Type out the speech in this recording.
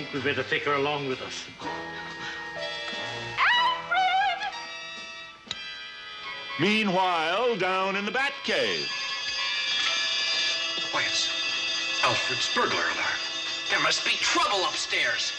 think we'd better take her along with us. Alfred! Meanwhile, down in the Batcave. Why, it's Alfred's burglar alarm. There must be trouble upstairs.